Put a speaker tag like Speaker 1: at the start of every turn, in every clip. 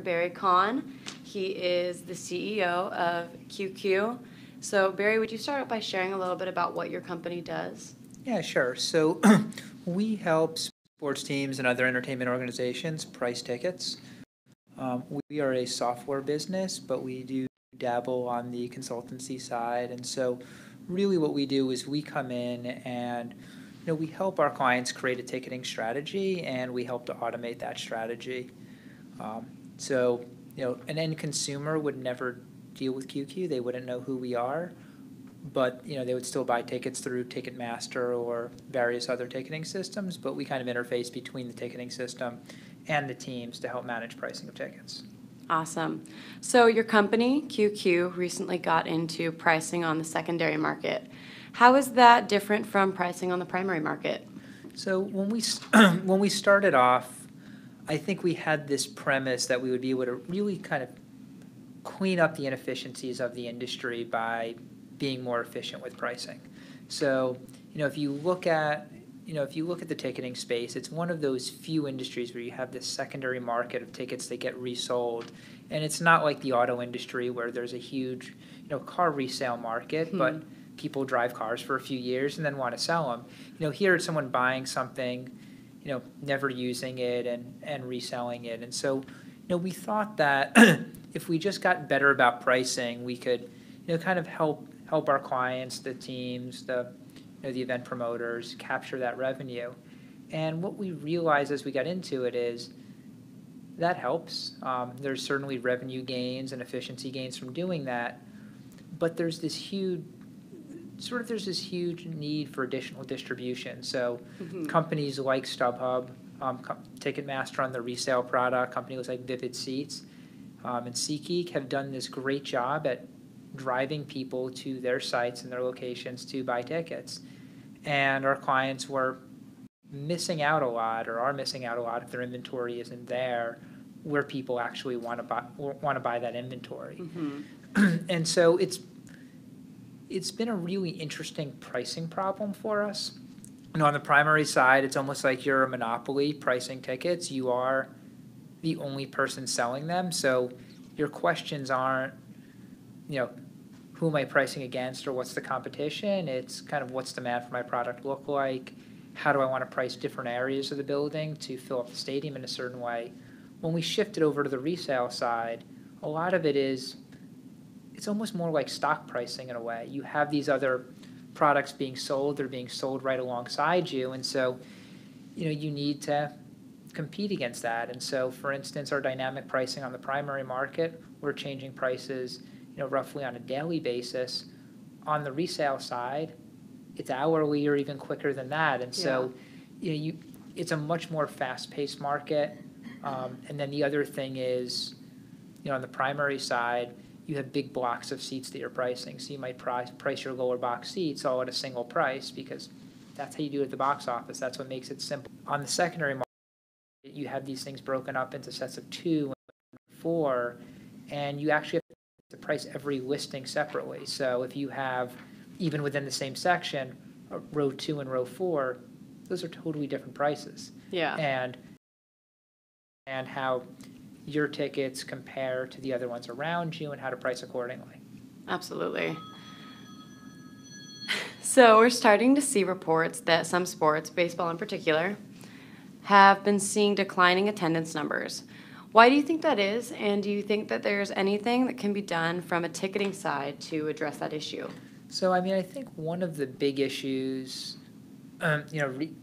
Speaker 1: Barry Kahn. He is the CEO of Qcue. So, Barry, would you start out by sharing a little bit about what your company does?
Speaker 2: Yeah, sure. So, we help sports teams and other entertainment organizations price tickets. Um, we are a software business, but we do dabble on the consultancy side. And so, really, what we do is we come in and you know, we help our clients create a ticketing strategy, and we help to automate that strategy. Um, so, you know, an end consumer would never deal with Qcue; they wouldn't know who we are, but you know, they would still buy tickets through Ticketmaster or various other ticketing systems. But we kind of interface between the ticketing system and the teams to help manage pricing of tickets.
Speaker 1: Awesome. So, your company, Qcue, recently got into pricing on the secondary market. How is that different from pricing on the primary market?
Speaker 2: So, when we, when we started off, I think we had this premise that we would be able to really kind of clean up the inefficiencies of the industry by being more efficient with pricing. So, you know, if you look at you know, if you look at the ticketing space, it's one of those few industries where you have this secondary market of tickets that get resold. And it's not like the auto industry where there's a huge, you know, car resale market, hmm. but people drive cars for a few years and then want to sell them. You know, here it's someone buying something, you know, never using it and, and reselling it. And so, you know, we thought that if we just got better about pricing, we could, you know, kind of help help our clients, the teams, the you know, the event promoters capture that revenue. And what we realized as we got into it is that helps. Um, there's certainly revenue gains and efficiency gains from doing that, but there's this huge sort of there's this huge need for additional distribution. So mm-hmm. companies like StubHub, um, Ticketmaster on the resale product, companies like Vivid Seats, um, and SeatGeek have done this great job at driving people to their sites and their locations to buy tickets and our clients were missing out a lot or are missing out a lot if their inventory isn't there where people actually want to buy want to buy that inventory. Mm-hmm. and so it's it's been a really interesting pricing problem for us. You know, on the primary side, it's almost like you're a monopoly pricing tickets. You are the only person selling them, so your questions aren't, you know, who am I pricing against or what's the competition. It's kind of what's the demand for my product look like. How do I want to price different areas of the building to fill up the stadium in a certain way? When we shift it over to the resale side, a lot of it is it's almost more like stock pricing in a way. You have these other products being sold, they're being sold right alongside you, and so you know you need to compete against that. And so, for instance, our dynamic pricing on the primary market, we're changing prices you know, roughly on a daily basis. On the resale side, it's hourly or even quicker than that. And so, you know, you, it's a much more fast-paced market. Um, and then the other thing is, you know, on the primary side, you have big blocks of seats that you're pricing. So you might price, price your lower box seats all at a single price because that's how you do it at the box office. That's what makes it simple. On the secondary market, you have these things broken up into sets of two and four, and you actually have to price every listing separately. So if you have, even within the same section, uh, row two and row four, those are totally different prices.
Speaker 1: Yeah.
Speaker 2: And and how your tickets compare to the other ones around you and how to price accordingly.
Speaker 1: Absolutely. So we're starting to see reports that some sports, baseball in particular, have been seeing declining attendance numbers. Why do you think that is? And do you think that there's anything that can be done from a ticketing side to address that issue?
Speaker 2: So, I mean, I think one of the big issues, um, you know, re-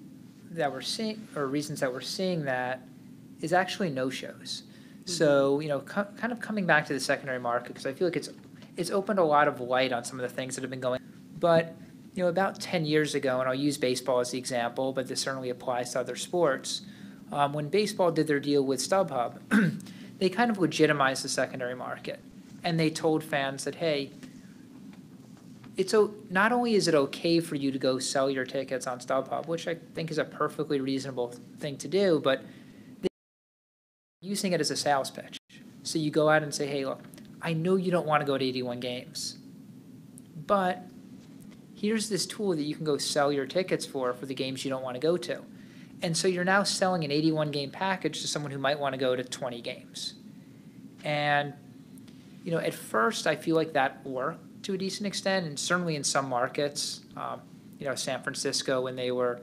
Speaker 2: that we're seeing, or reasons that we're seeing that, is actually no shows. Mm-hmm. So, you know, co- kind of coming back to the secondary market, because I feel like it's it's opened a lot of light on some of the things that have been going. But you know, about ten years ago, and I'll use baseball as the example, but this certainly applies to other sports um, when baseball did their deal with StubHub, they kind of legitimized the secondary market, and they told fans that hey, it's o- not only is it okay for you to go sell your tickets on StubHub, which I think is a perfectly reasonable thing to do, but using it as a sales pitch. So you go out and say, hey, look, I know you don't want to go to 81 games, but here's this tool that you can go sell your tickets for for the games you don't want to go to. And so you're now selling an 81 game package to someone who might want to go to 20 games. And, you know, at first, I feel like that worked to a decent extent, and certainly in some markets, um, you know, San Francisco when they were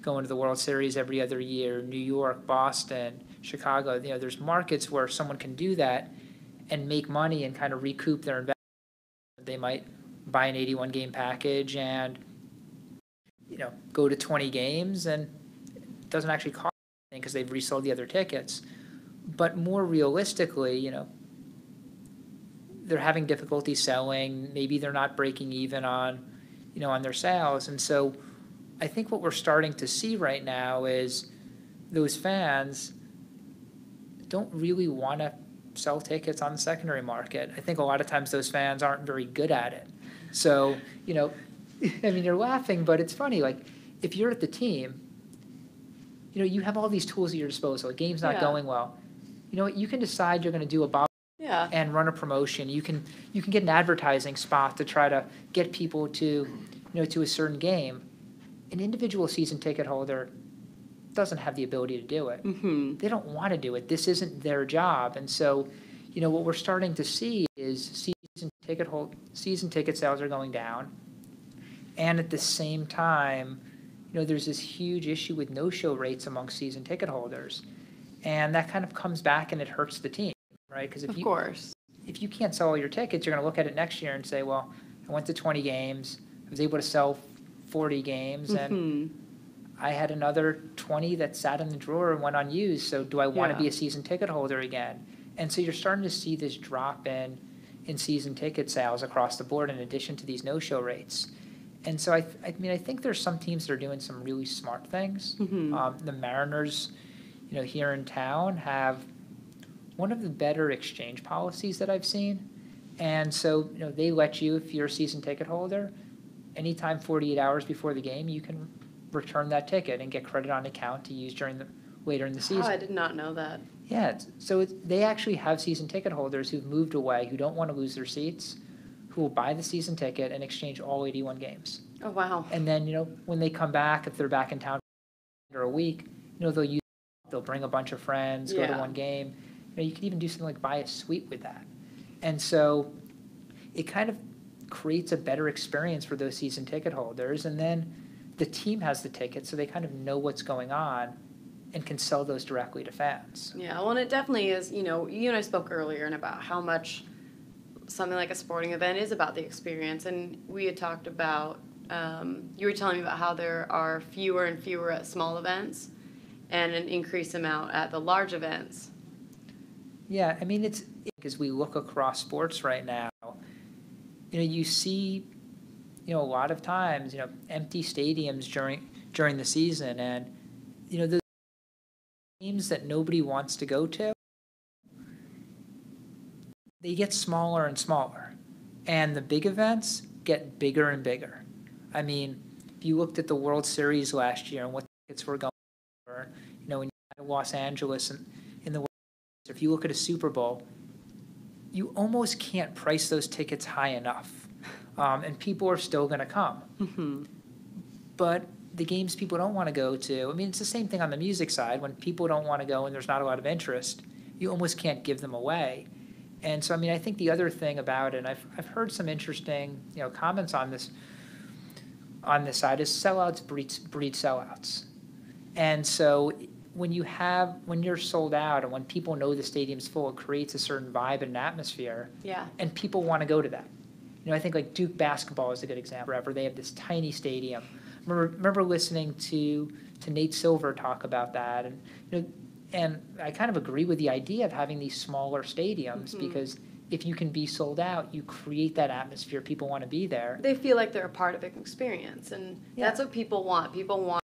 Speaker 2: going to the World Series every other year, New York, Boston, Chicago, you know, there's markets where someone can do that and make money and kind of recoup their investment. They might buy an 81 game package and, you know, go to 20 games and it doesn't actually cost anything because they've resold the other tickets. But more realistically, you know, they're having difficulty selling. Maybe they're not breaking even on, you know, on their sales. And so I think what we're starting to see right now is those fans don't really want to sell tickets on the secondary market. I think a lot of times those fans aren't very good at it. So, you know, I mean, you're laughing, but it's funny. Like, if you're at the team, you know, you have all these tools at your disposal. A game's not
Speaker 1: Yeah.
Speaker 2: going well. You know what? You can decide you're going to do a bob
Speaker 1: Yeah.
Speaker 2: and run a promotion. You can you can get an advertising spot to try to get people to you know to a certain game. An individual season ticket holder doesn't have the ability to do it.
Speaker 1: Mm-hmm.
Speaker 2: They don't want to do it. This isn't their job. And so, you know, what we're starting to see is season ticket hold season ticket sales are going down. And at the same time, you know, there's this huge issue with no-show rates among season ticket holders. And that kind of comes back and it hurts the team, right? Because if
Speaker 1: Of
Speaker 2: you
Speaker 1: course.
Speaker 2: if you can't sell all your tickets, you're going to look at it next year and say, well, I went to 20 games, I was able to sell 40 games, and
Speaker 1: Mhm.
Speaker 2: I had another 20 that sat in the drawer and went unused. So do I want to
Speaker 1: Yeah.
Speaker 2: be a season ticket holder again? And so you're starting to see this drop in in season ticket sales across the board in addition to these no-show rates. And so I, I mean, I think there's some teams that are doing some really smart things.
Speaker 1: Mhm.
Speaker 2: Um, the Mariners, you know, here in town have one of the better exchange policies that I've seen. And so, you know, they let you, if you're a season ticket holder, anytime 48 hours before the game, you can return that ticket and get credit on account to use during the, later in the season.
Speaker 1: Oh, I
Speaker 2: season.
Speaker 1: did not know that.
Speaker 2: Yeah, it's- so it's, they actually have season ticket holders who've moved away, who don't want to lose their seats, who will buy the season ticket and exchange all 81 games.
Speaker 1: Oh, wow.
Speaker 2: And then, you know, when they come back, if they're back in town for a week, you know, they'll use, they'll bring a bunch of friends, go to
Speaker 1: Yeah.
Speaker 2: one game. You know, you could even do something like buy a suite with that. And so it kind of creates a better experience for those season ticket holders. And then the team has the ticket, so they kind of know what's going on and can sell those directly to fans.
Speaker 1: Yeah, well, and it definitely is, you know, you and I spoke earlier and about how much something like a sporting event is about the experience. And we had talked about, um, you were telling me about how there are fewer and fewer at small events and an increased amount at the large events.
Speaker 2: Yeah, I mean, it's because we look across sports right now, you know, you see, you know, a lot of times, you know, empty stadiums during during the season, and you know, the games that nobody wants to go to, they get smaller and smaller, and the big events get bigger and bigger. I mean, if you looked at the World Series last year and what tickets were going for, you know, had Los Angeles and in the if you look at a Super Bowl, you almost can't price those tickets high enough. Um, and people are still going to come.
Speaker 1: Mm-hmm.
Speaker 2: But the games people don't want to go to, I mean, it's the same thing on the music side. When people don't want to go and there's not a lot of interest, you almost can't give them away. And so, I mean, I think the other thing about it, and I've, I've heard some interesting, you know, comments on this, on this side, is sellouts breed, breed sellouts. And so when you have, when you're sold out and when people know the stadium's full, it creates a certain vibe and atmosphere
Speaker 1: Yeah.
Speaker 2: and people want to go to that. You know, I think like Duke basketball is a good example. Ever they have this tiny stadium. Remember, remember listening to to Nate Silver talk about that, and you know, and I kind of agree with the idea of having these smaller stadiums
Speaker 1: Mhm.
Speaker 2: because if you can be sold out, you create that atmosphere. People want to be there.
Speaker 1: They feel like they're a part of an experience, and
Speaker 2: Yeah.
Speaker 1: that's what people want. People want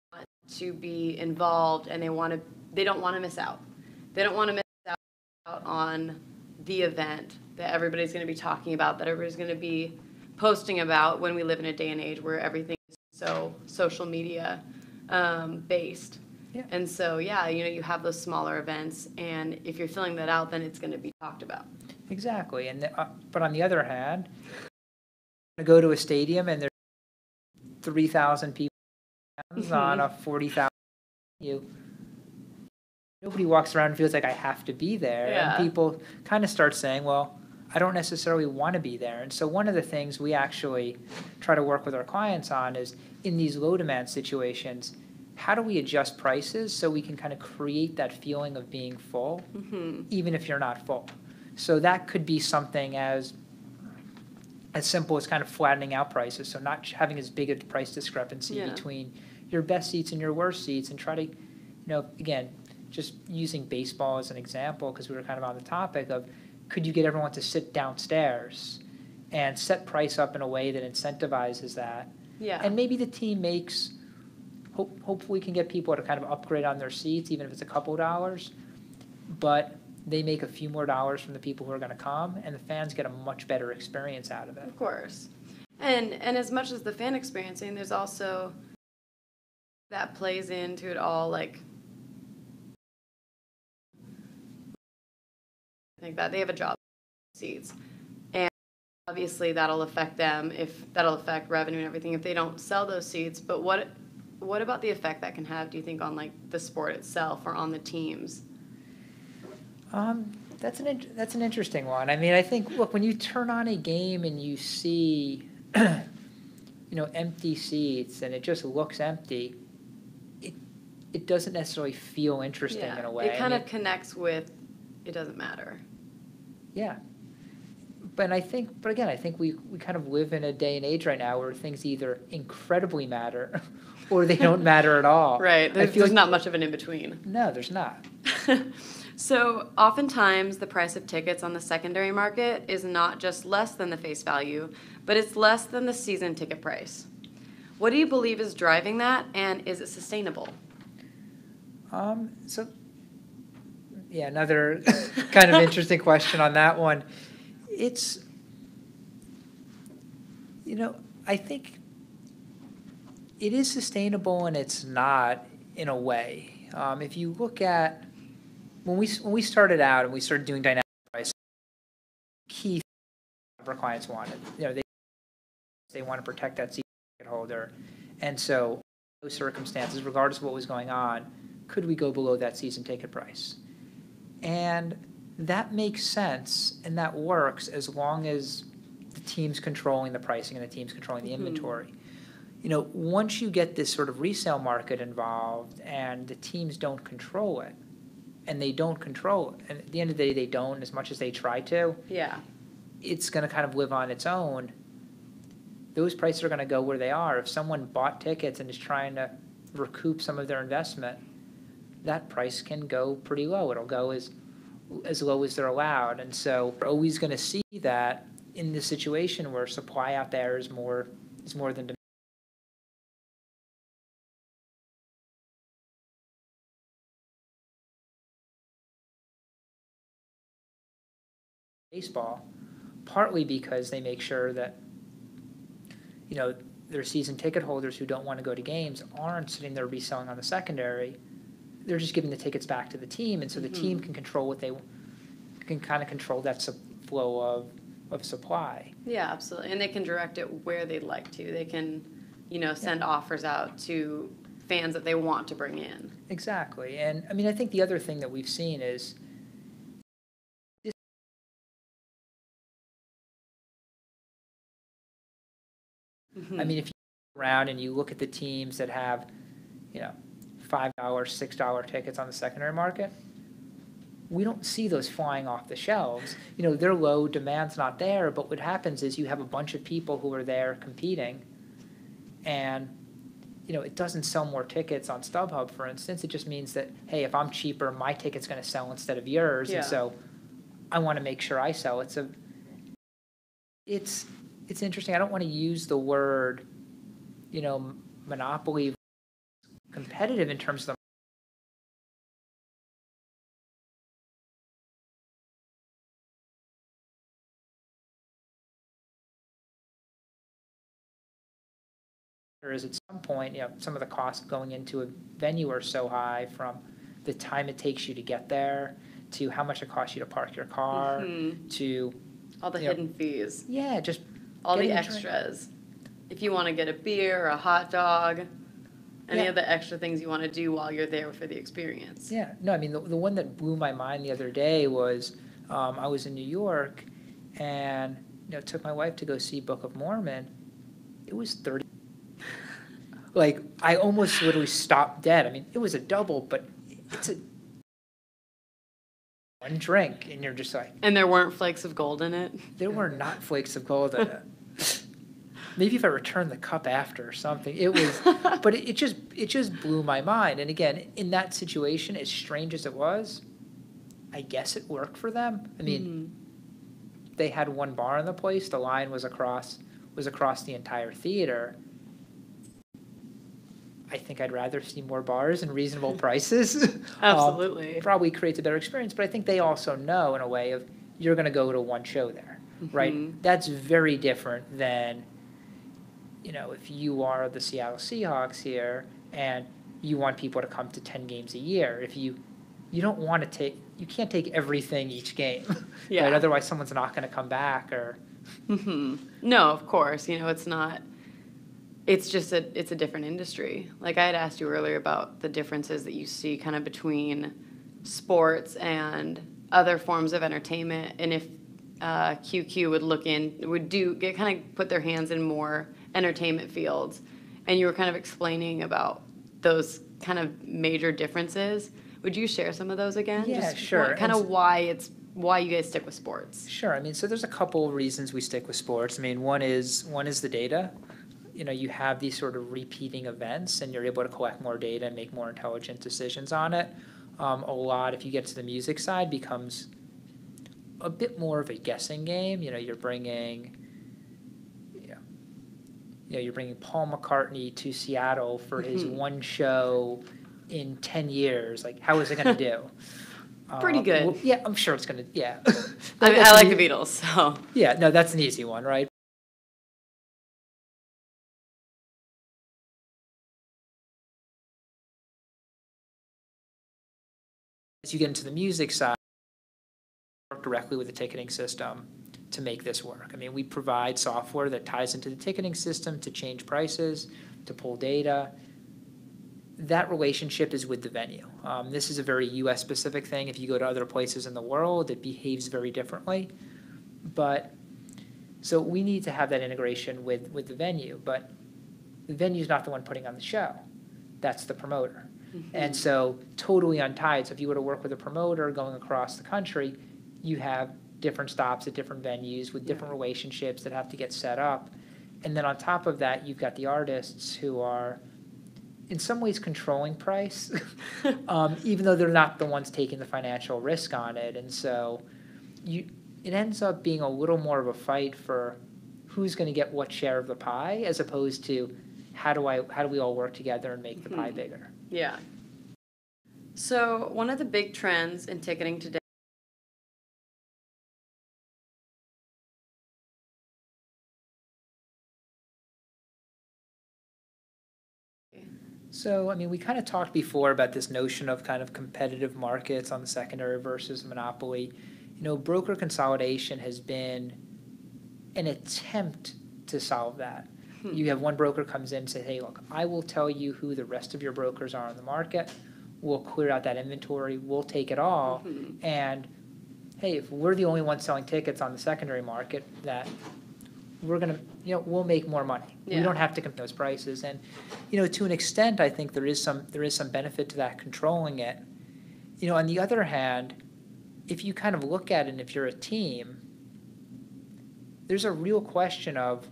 Speaker 1: to be involved, and they want to. They don't want to miss out. They don't want to miss out on the event that everybody's going to be talking about, that everybody's going to be posting about. When we live in a day and age where everything is so social media um, based.
Speaker 2: Yeah.
Speaker 1: And so, yeah, you know, you have those smaller events, and if you're filling that out, then it's going to be talked about.
Speaker 2: Exactly. And the, uh, but on the other hand, you go to a stadium and there's three thousand people on a forty thousand. You nobody walks around and feels like I have to be there.
Speaker 1: Yeah.
Speaker 2: And people kind of start saying, well, I don't necessarily want to be there. And so one of the things we actually try to work with our clients on is in these low demand situations, how do we adjust prices so we can kind of create that feeling of being full,
Speaker 1: hmm
Speaker 2: even if you're not full? So that could be something as as simple as kind of flattening out prices, so not having as big a price discrepancy
Speaker 1: Yeah.
Speaker 2: between your best seats and your worst seats, and try to, you know, again, just using baseball as an example, because we were kind of on the topic of, could you get everyone to sit downstairs and set price up in a way that incentivizes that?
Speaker 1: Yeah.
Speaker 2: And maybe the team makes, hope, hopefully can get people to kind of upgrade on their seats, even if it's a couple dollars. But they make a few more dollars from the people who are gonna come, and the fans get a much better experience out of it.
Speaker 1: Of course. And and as much as the fan experiencing, there's also that plays into it all like I think that they have a job seats. And obviously that'll affect them if that'll affect revenue and everything if they don't sell those seats. But what what about the effect that can have, do you think, on like the sport itself or on the teams?
Speaker 2: Um, that's an, that's an interesting one. I mean, I think, look, when you turn on a game and you see, you know, empty seats and it just looks empty, it, it doesn't necessarily feel interesting in a way.
Speaker 1: It
Speaker 2: I
Speaker 1: kind
Speaker 2: mean,
Speaker 1: of connects with it doesn't matter.
Speaker 2: Yeah. But I think, but again, I think we, we kind of live in a day and age right now where things either incredibly matter or they don't matter at all.
Speaker 1: Right. There's, there's
Speaker 2: like-
Speaker 1: not much of an in between.
Speaker 2: No, there's not.
Speaker 1: so, oftentimes, the price of tickets on the secondary market is not just less than the face value, but it's less than the season ticket price. What do you believe is driving that, and is it sustainable?
Speaker 2: Um, so, yeah, another kind of interesting question on that one. It's, you know, I think it is sustainable and it's not in a way. Um, if you look at when we when we started out and we started doing dynamic pricing, key our clients wanted, you know, they they want to protect that ticket holder, and so those circumstances, regardless of what was going on, could we go below that season ticket price? And that makes sense and that works as long as the team's controlling the pricing and the team's controlling the
Speaker 1: Mhm.
Speaker 2: inventory. You know, once you get this sort of resale market involved and the teams don't control it, and they don't control it, and at the end of the day, they don't as much as they try to,
Speaker 1: Yeah.
Speaker 2: it's gonna kind of live on its own. Those prices are gonna go where they are. If someone bought tickets and is trying to recoup some of their investment, that price can go pretty low. It'll go as, as low as they're allowed. And so we're always gonna see that in the situation where supply out there is more, is more than demand. Baseball, partly because they make sure that, you know, their season ticket holders who don't want to go to games aren't sitting there reselling on the secondary. They're just giving the tickets back to the team, and so the team
Speaker 1: Mhm.
Speaker 2: can control what they, can kind of control that sup- flow of, of supply.
Speaker 1: Yeah, absolutely. And they can direct it where they'd like to. They can, you know, send offers out to fans that they want to bring in.
Speaker 2: Exactly, and I mean, I think the other thing that we've seen is this- I
Speaker 1: Mhm.
Speaker 2: mean, if you go around and you look at the teams that have, you know, five dollar, six dollar tickets on the secondary market, we don't see those flying off the shelves. You know, they're low, demand's not there, but what happens is you have a bunch of people who are there competing, and you know, it doesn't sell more tickets on StubHub, for instance. It just means that hey, if I'm cheaper, my ticket's going to sell instead of yours,
Speaker 1: Yeah.
Speaker 2: and so I want to make sure I sell. It's a, it's it's interesting. I don't want to use the word, you know, monopoly competitive in terms of the is at some point, you know, some of the costs going into a venue are so high from the time it takes you to get there to how much it costs you to park your car
Speaker 1: Mhm.
Speaker 2: to
Speaker 1: All the hidden fees,
Speaker 2: yeah, just
Speaker 1: all the
Speaker 2: Getting a drink.
Speaker 1: extras. If you want to get a beer, or a hot dog, Any
Speaker 2: Yeah.
Speaker 1: of the extra things you want to do while you're there for the experience?
Speaker 2: Yeah, no, I mean, the, the one that blew my mind the other day was, um, I was in New York and, you know, took my wife to go see Book of Mormon. It was thirty. Like, I almost literally stopped dead. I mean, it was a double, but it's a one drink and you're just like,
Speaker 1: And there weren't flakes of gold in it?
Speaker 2: there were not flakes of gold in it. Maybe if I returned the cup after or something, it was, but it, it just, it just blew my mind. And again, in that situation, as strange as it was, I guess it worked for them. I mean, they had one bar in the place. The line was across was across the entire theater. I think I'd rather see more bars and reasonable prices. Um,
Speaker 1: Absolutely.
Speaker 2: probably creates a better experience, but I think they also know in a way of you're going to go to one show there, right?
Speaker 1: Mhm.
Speaker 2: That's very different than, you know, if you are the Seattle Seahawks here and you want people to come to 10 games a year. If you you don't want to take you can't take everything each game.
Speaker 1: Yeah.
Speaker 2: Right? Otherwise someone's not going to come back or
Speaker 1: mm-hmm. No, of course. You know, it's not. It's just a. It's a different industry. Like I had asked you earlier about the differences that you see kind of between sports and other forms of entertainment, and if uh, Qcue would look in, would do get kind of put their hands in more entertainment fields, and you were kind of explaining about those kind of major differences. Would you share some of those again?
Speaker 2: Yeah,
Speaker 1: Just
Speaker 2: sure.
Speaker 1: what- Kind
Speaker 2: And
Speaker 1: of why it's why you guys stick with sports.
Speaker 2: Sure. I mean, so there's a couple of reasons we stick with sports. I mean, one is one is the data. You know, you have these sort of repeating events, and you're able to collect more data and make more intelligent decisions on it. Um, a lot, if you get to the music side, becomes a bit more of a guessing game. You know, you're bringing, you know, you're bringing Paul McCartney to Seattle for his
Speaker 1: Mhm.
Speaker 2: one show in ten years. Like, how is it going to do?
Speaker 1: Pretty
Speaker 2: Uh,
Speaker 1: good.
Speaker 2: well, yeah, I'm sure it's gonna. Yeah,
Speaker 1: I, mean, I like the Beatles, so
Speaker 2: yeah, no, that's an easy one, right? As you get into the music side, work directly with the ticketing system to make this work. I mean, we provide software that ties into the ticketing system to change prices, to pull data. That relationship is with the venue. Um, this is a very US specific thing. If you go to other places in the world, it behaves very differently. But so we need to have that integration with, with the venue, but the venue's not the one putting on the show. That's the promoter. And so totally untied. So if you were to work with a promoter going across the country, you have different stops at different venues with different relationships that have to get set up. And then on top of that, you've got the artists who are in some ways controlling price, um, even though they're not the ones taking the financial risk on it. And so you, it ends up being a little more of a fight for who's going to get what share of the pie, as opposed to how do I, how do we all work together and make the pie
Speaker 1: Mhm.
Speaker 2: bigger.
Speaker 1: yeah. So one of the big trends in ticketing today.
Speaker 2: So, I mean, we kind of talked before about this notion of kind of competitive markets on the secondary versus monopoly. You know, broker consolidation has been an attempt to solve that.
Speaker 1: Hmm.
Speaker 2: You have one broker comes in and say, hey, look, I will tell you who the rest of your brokers are on the market. We'll clear out that inventory. We'll take it all.
Speaker 1: Mhm.
Speaker 2: And hey, if we're the only ones selling tickets on the secondary market, that we're gonna, you know, we'll make more money. We don't have to compete those prices. And, you know, to an extent, I think there is some, there is some benefit to that controlling it. You know, on the other hand, if you kind of look at it and if you're a team, there's a real question of,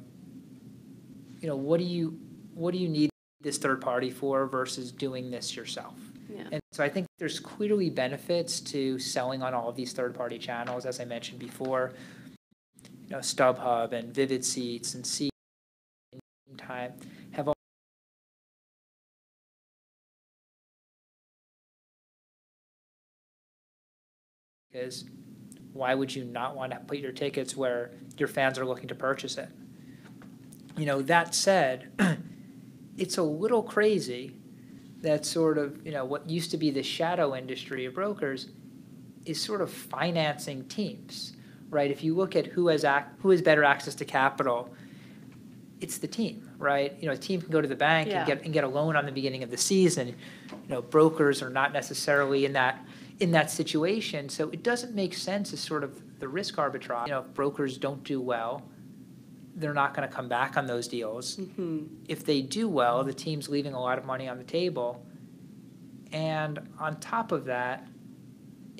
Speaker 2: you know, what do you, what do you need this third party for versus doing this yourself?
Speaker 1: Yeah.
Speaker 2: And so I think there's clearly benefits to selling on all of these third-party channels, as I mentioned before. You know, StubHub and Vivid Seats and Seat Time have all because why would you not want to put your tickets where your fans are looking to purchase it? You know, that said, it's a little crazy that sort of, you know, what used to be the shadow industry of brokers is sort of financing teams, right? If you look at who has ac- who has better access to capital, it's the team, right? You know, a team can go to the bank
Speaker 1: Yeah.
Speaker 2: and get, and get a loan on the beginning of the season. You know, brokers are not necessarily in that, in that situation, so it doesn't make sense as sort of the risk arbitrage. You know, if brokers don't do well, they're not gonna come back on those deals.
Speaker 1: Mhm.
Speaker 2: If they do well, the team's leaving a lot of money on the table. And on top of that,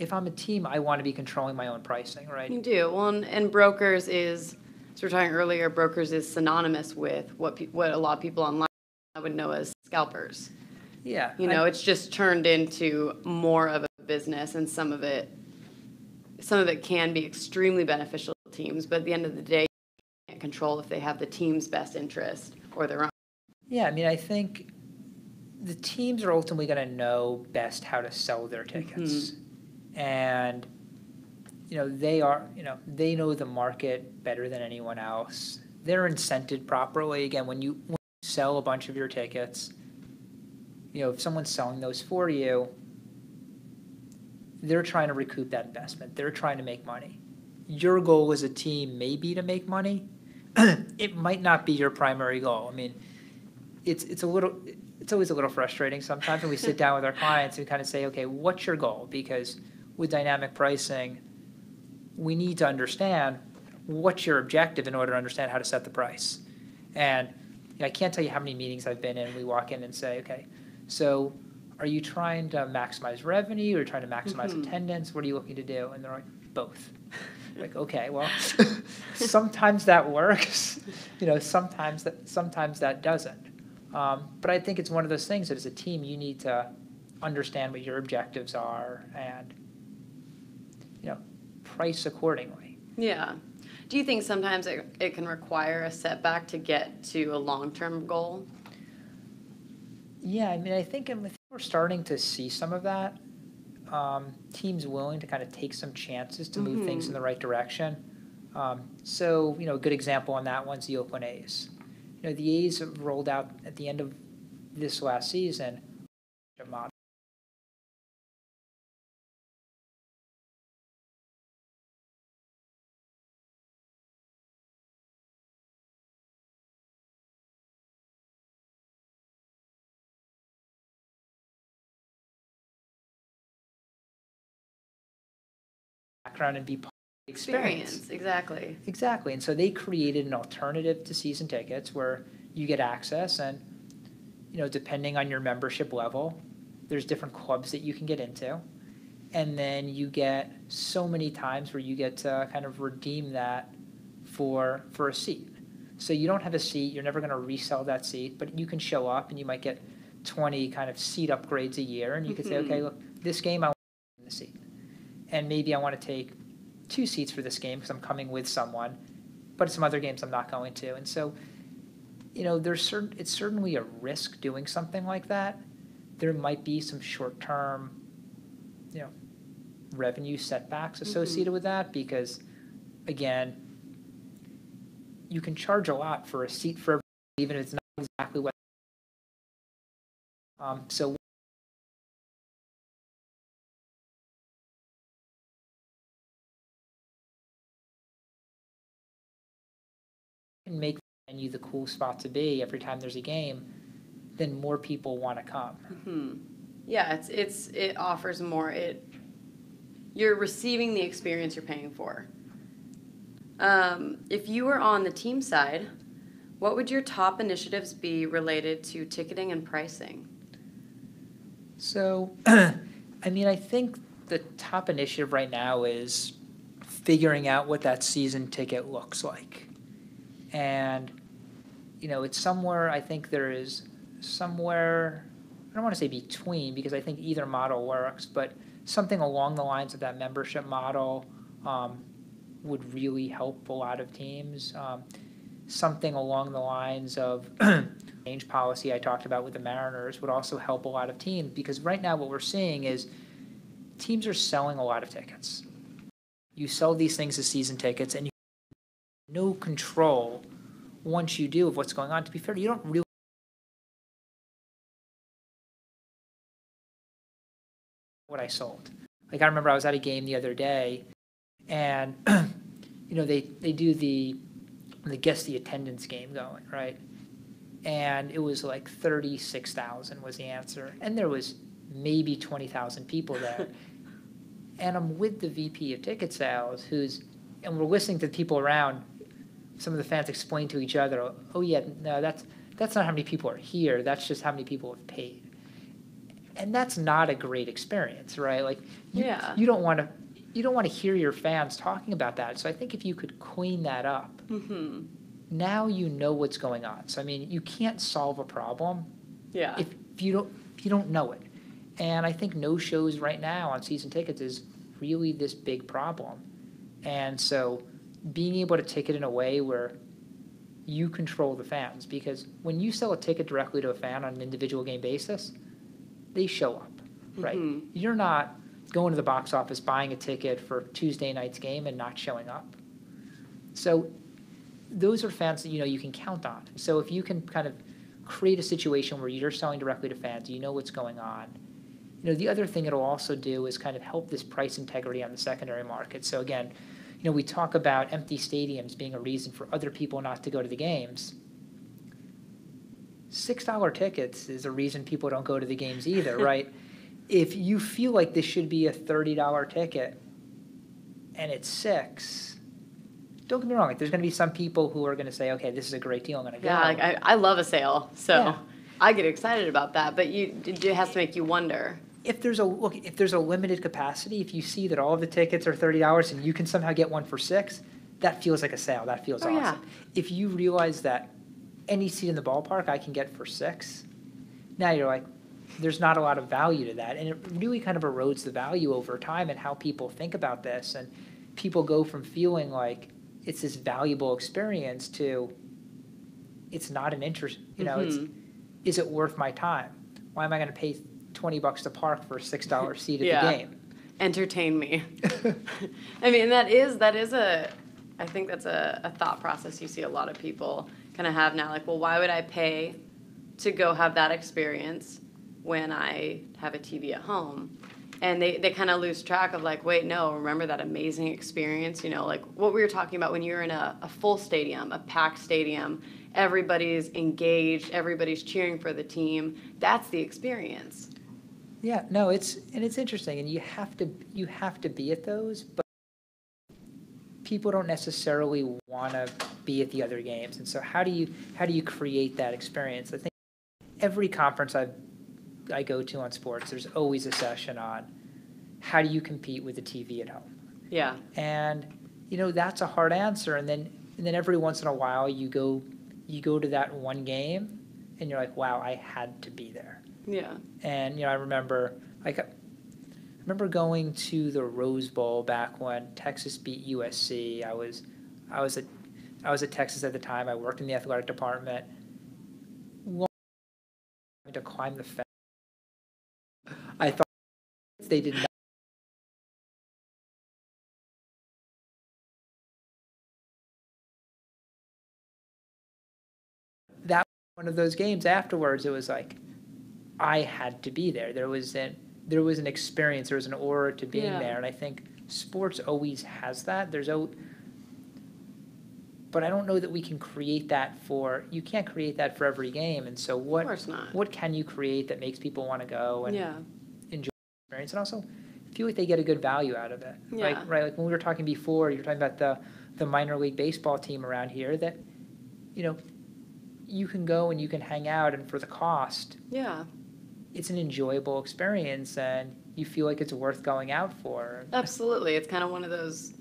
Speaker 2: if I'm a team, I wanna be controlling my own pricing, right?
Speaker 1: You do. Well, and, and brokers is, as we were talking earlier, brokers is synonymous with what pe- what a lot of people online I would know as scalpers.
Speaker 2: Yeah.
Speaker 1: You
Speaker 2: I-
Speaker 1: know, it's just turned into more of a business, and some of it, some of it can be extremely beneficial to teams. But at the end of the day, you can't control if they have the team's best interest or their own.
Speaker 2: Yeah, I mean, I think the teams are ultimately going to know best how to sell their tickets. Mm-hmm. And, you know, they are, you know, they know the market better than anyone else. They're incented properly. Again, when you, when you sell a bunch of your tickets, you know, if someone's selling those for you, they're trying to recoup that investment. They're trying to make money. Your goal as a team may be to make money. it might not be your primary goal. I mean, it's it's a little it's always a little frustrating sometimes when we sit down with our clients and kind of say, okay, what's your goal? Because with dynamic pricing, we need to understand what's your objective in order to understand how to set the price. And you know, I can't tell you how many meetings I've been in. We walk in and say, okay, so are you trying to maximize revenue or trying to maximize
Speaker 1: Mhm.
Speaker 2: attendance? What are you looking to do? And they're like, both. like, okay, well, sometimes that works. You know, sometimes that sometimes that doesn't. Um, but I think it's one of those things that as a team you need to understand what your objectives are and price accordingly.
Speaker 1: Yeah. Do you think sometimes it, it can require a setback to get to a long-term goal?
Speaker 2: Yeah, I mean, I think, and I think we're starting to see some of that. Um, teams willing to kind of take some chances to move things in
Speaker 1: Mhm.
Speaker 2: the right direction. Um, so, you know, a good example on that one's the Oakland A's. You know, the A's have rolled out at the end of this last season a. background and be part of the experience.
Speaker 1: Experience, exactly.
Speaker 2: Exactly. And so they created an alternative to season tickets where you get access and, you know, depending on your membership level, there's different clubs that you can get into. And then you get so many times where you get to kind of redeem that for for a seat. So you don't have a seat, you're never going to resell that seat, but you can show up and you might get 20 kind of seat upgrades a year and you could say, okay, mm-hmm. look, this game I want the seat. And maybe I want to take two seats for this game because I'm coming with someone, but some other games I'm not going to. And so, you know, there's certain it's certainly a risk doing something like that. There might be some short-term, you know, revenue setbacks associated with that because, again, you can charge a lot for a seat for every- even if it's not exactly what. Um, so can make the venue the cool spot to be every time there's a game, then more people want to come.
Speaker 1: hmm Yeah, it's, it's, it offers more, it, you're receiving the experience you're paying for. Um, if you were on the team side, what would your top initiatives be related to ticketing and pricing?
Speaker 2: So, I mean, I think the top initiative right now is figuring out what that season ticket looks like. And, you know, it's somewhere, I think there is somewhere, I don't want to say between, because I think either model works, but something along the lines of that membership model um, would really help a lot of teams. Um, something along the lines of change policy I talked about with the Mariners would also help a lot of teams because right now what we're seeing is teams are selling a lot of tickets. You sell these things as season tickets and you no control once you do of what's going on. To be fair, you don't really what I sold. Like I remember I was at a game the other day and you know they they do the the guess the attendance game going, right? and it was like 36,000 was the answer. And there was maybe 20,000 people there. and I'm with the VP of ticket sales who's, and we're listening to people around. Some of the fans explain to each other, oh, yeah, no, that's, that's not how many people are here. That's just how many people have paid. And that's not a great experience, right? Like, you,
Speaker 1: Yeah.
Speaker 2: you don't want to, you don't want to hear your fans talking about that. So I think if you could clean that up,
Speaker 1: Mm-hmm.
Speaker 2: now you know what's going on. So I mean, you can't solve a problem
Speaker 1: Yeah.
Speaker 2: if you don't if you don't know it. And I think no shows right now on season tickets is really this big problem. And so being able to take it in a way where you control the fans because when you sell a ticket directly to a fan on an individual game basis, they show up, right?
Speaker 1: Mhm.
Speaker 2: You're not going to the box office buying a ticket for Tuesday night's game and not showing up. So those are fans that you know you can count on. So if you can kind of create a situation where you're selling directly to fans, you know what's going on. You know, the other thing it'll also do is kind of help this price integrity on the secondary market. So again, you know, we talk about empty stadiums being a reason for other people not to go to the games. Six dollar tickets is a reason people don't go to the games either, right? If you feel like this should be a thirty dollar ticket and it's six, don't get me wrong, like there's gonna be some people who are gonna say, okay, this is a great deal, I'm gonna go.
Speaker 1: Yeah, like I, I love a sale, so
Speaker 2: Yeah.
Speaker 1: I get excited about that. But you, it has to make you wonder.
Speaker 2: If there's a look, if there's a limited capacity, if you see that all of the tickets are thirty dollars and you can somehow get one for six, that feels like a sale. That feels
Speaker 1: Oh,
Speaker 2: awesome.
Speaker 1: yeah.
Speaker 2: If you realize that any seat in the ballpark I can get for six, now you're like, there's not a lot of value to that, and it really kind of erodes the value over time and how people think about this, and people go from feeling like it's this valuable experience to it's not an interest. You know, it's
Speaker 1: Mhm.
Speaker 2: is it worth my time? Why am I going to pay twenty bucks to park for a six dollar seat at
Speaker 1: Yeah.
Speaker 2: the game?
Speaker 1: Entertain me. I mean, that is that is a. I think that's a, a thought process you see a lot of people kind of have now. Like, well, why would I pay to go have that experience when I have a TV at home? And they, they kind of lose track of like, wait, no, remember that amazing experience? You know, like what we were talking about when you're in a, a full stadium, a packed stadium, everybody's engaged, everybody's cheering for the team. That's the experience.
Speaker 2: Yeah, no, it's and it's interesting, and you have to you have to be at those, but people don't necessarily want to be at the other games, and so how do you how do you create that experience? I think every conference I I go to on sports, there's always a session on how do you compete with the TV at home.
Speaker 1: Yeah.
Speaker 2: And you know that's a hard answer. And then and then every once in a while you go you go to that one game, and you're like, wow, I had to be there.
Speaker 1: Yeah.
Speaker 2: And you know I remember like I remember going to the Rose Bowl back when Texas beat USC. I was I was at I was at Texas at the time. I worked in the athletic department. Long to climb the fence. I thought they did not. That was one of those games afterwards. It was like I had to be there. There was an there was an experience. There was an aura to being
Speaker 1: Yeah.
Speaker 2: there, and I think sports always has that. There's a but I don't know that we can create that for you can't create that for every game. And so what what can you create that makes people want to go and
Speaker 1: Yeah.
Speaker 2: Enjoy the experience and also feel like they get a good value out of it.
Speaker 1: Yeah.
Speaker 2: Like right, like when we were talking before, you were talking about the the minor league baseball team around here that you know you can go and you can hang out and for the cost
Speaker 1: Yeah.
Speaker 2: It's an enjoyable experience and you feel like it's worth going out for.
Speaker 1: Absolutely. It's kind of one of those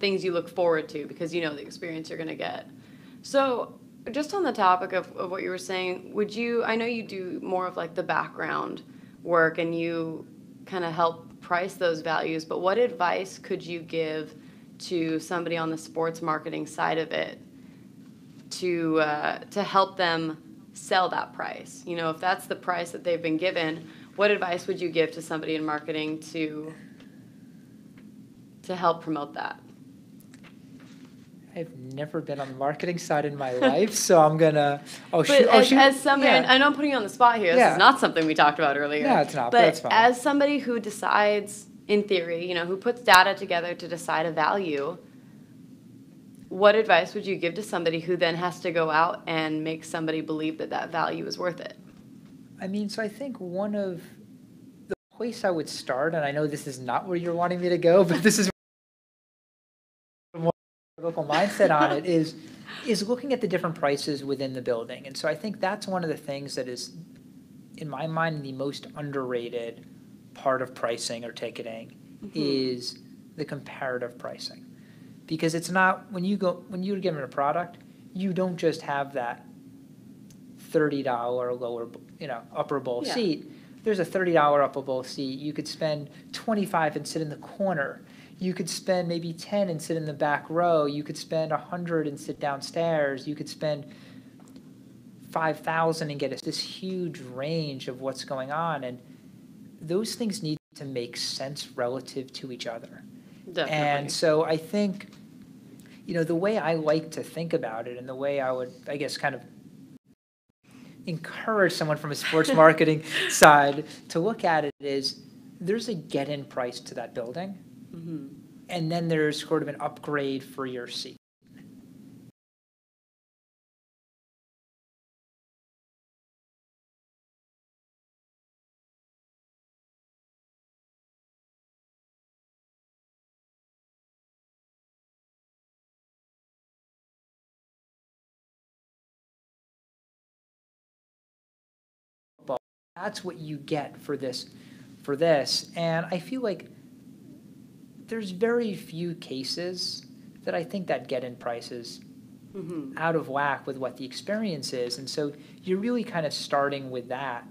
Speaker 1: things you look forward to because you know the experience you're going to get. So, just on the topic of, of what you were saying, would you, I know you do more of like the background work and you kind of help price those values, but what advice could you give to somebody on the sports marketing side of it to, uh, to help them sell that price? You know, if that's the price that they've been given, what advice would you give to somebody in marketing to to help promote that?
Speaker 2: I've never been on the marketing side in my life, so I'm gonna. Oh,
Speaker 1: But
Speaker 2: shoot! Oh,
Speaker 1: as,
Speaker 2: shoot.
Speaker 1: as somebody,
Speaker 2: yeah.
Speaker 1: I know I'm putting you on the spot here. This
Speaker 2: Yeah.
Speaker 1: is not something we talked about earlier.
Speaker 2: No, it's not, but
Speaker 1: But
Speaker 2: that's fine.
Speaker 1: as somebody who decides, in theory, you know, who puts data together to decide a value, what advice would you give to somebody who then has to go out and make somebody believe that that value is worth it?
Speaker 2: I mean, so I think one of the place I would start, and I know this is not where you're wanting me to go, but this is more local mindset on it is is looking at the different prices within the building. And so I think that's one of the things that is, in my mind, the most underrated part of pricing or ticketing
Speaker 1: Mm-hmm.
Speaker 2: is the comparative pricing. Because it's not when you go when you're given a product, you don't just have that thirty dollar lower you know upper bowl
Speaker 1: Yeah.
Speaker 2: seat. There's a thirty dollar upper bowl seat. You could spend twenty five and sit in the corner. You could spend maybe ten and sit in the back row. You could spend a hundred and sit downstairs. You could spend five thousand and get a, this huge range of what's going on, and those things need to make sense relative to each other.
Speaker 1: Definitely.
Speaker 2: And so I think, you know, the way I like to think about it and the way I would, I guess, kind of encourage someone from a sports marketing side to look at it is there's a get in price to that building,
Speaker 1: Mhm.
Speaker 2: and then there's sort of an upgrade for your seat. That's what you get for this, for this. And I feel like there's very few cases that I think that get in prices
Speaker 1: Mhm.
Speaker 2: out of whack with what the experience is. And so you're really kind of starting with that.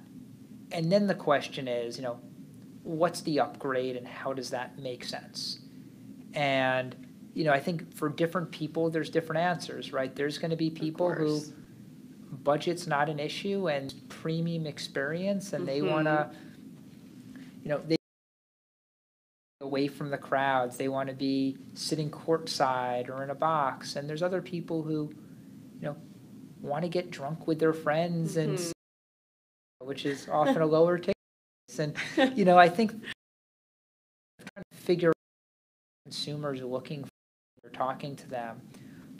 Speaker 2: And then the question is, you know, what's the upgrade and how does that make sense? And, you know, I think for different people, there's different answers, right? There's going to be people who. Budget's not an issue and premium experience and they
Speaker 1: Mhm.
Speaker 2: want to, you know, they away from the crowds. They want to be sitting courtside or in a box. And there's other people who, you know, want to get drunk with their friends and
Speaker 1: Mhm.
Speaker 2: which is often a lower ticket. And you know, I think trying to figure out what consumers are looking for, or talking to them,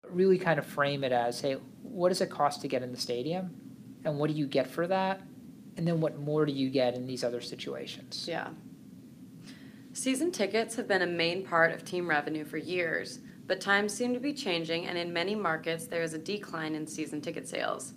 Speaker 2: but really kind of frame it as, hey, what does it cost to get in the stadium, and what do you get for that, and then what more do you get in these other situations?
Speaker 1: Yeah. Season tickets have been a main part of team revenue for years, but times seem to be changing, and in many markets, there is a decline in season ticket sales.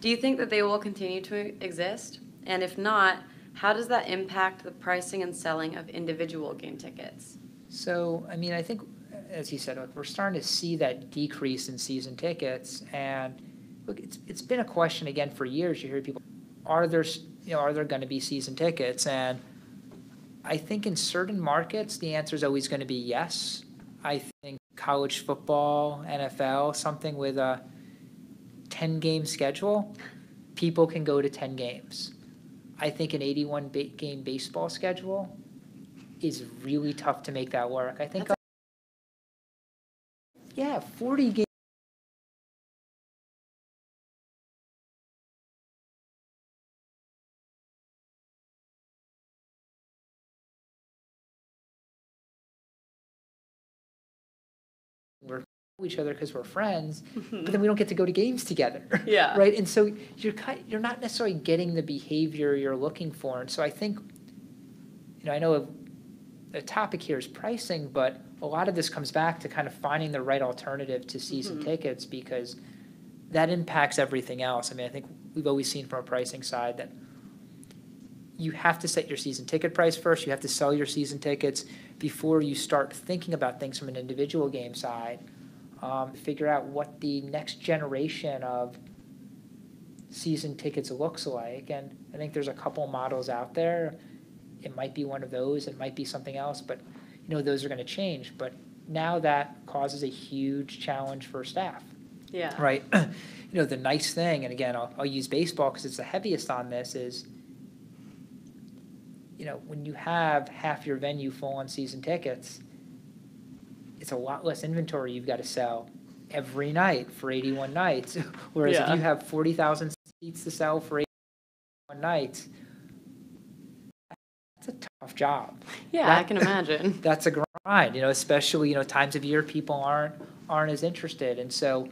Speaker 1: Do you think that they will continue to exist? And if not, how does that impact the pricing and selling of individual game tickets?
Speaker 2: So, I mean, I think, as you said, look, we're starting to see that decrease in season tickets, and look, it's it's been a question again for years. You hear people, are there, you know, are there going to be season tickets? And I think in certain markets, the answer is always going to be yes. I think college football, NFL, something with a ten game schedule, people can go to ten games. I think an eighty-one game baseball schedule is really tough to make that work. I think. Yeah, forty games. We're each other because we're friends, but then we don't get to go to games together.
Speaker 1: Yeah.
Speaker 2: right? And so you're kind, you're not necessarily getting the behavior you're looking for. And so I think, you know, I know the topic here is pricing, but a lot of this comes back to kind of finding the right alternative to season
Speaker 1: Mhm.
Speaker 2: tickets because that impacts everything else. I mean, I think we've always seen from a pricing side that you have to set your season ticket price first. You have to sell your season tickets before you start thinking about things from an individual game side. Um, figure out what the next generation of season tickets looks like. And I think there's a couple models out there. It might be one of those, it might be something else, but you know, those are going to change. But now that causes a huge challenge for staff,
Speaker 1: Yeah.
Speaker 2: right? you know, the nice thing, and again, I'll, I'll use baseball because it's the heaviest on this, is you know, when you have half your venue full on season tickets, it's a lot less inventory you've got to sell every night for 81 nights. Whereas
Speaker 1: Yeah.
Speaker 2: if you have 40,000 seats to sell for 81 nights, job.
Speaker 1: Yeah,
Speaker 2: That-
Speaker 1: I can imagine.
Speaker 2: That's a grind, you know, especially, you know, times of year people aren't, aren't as interested. And so,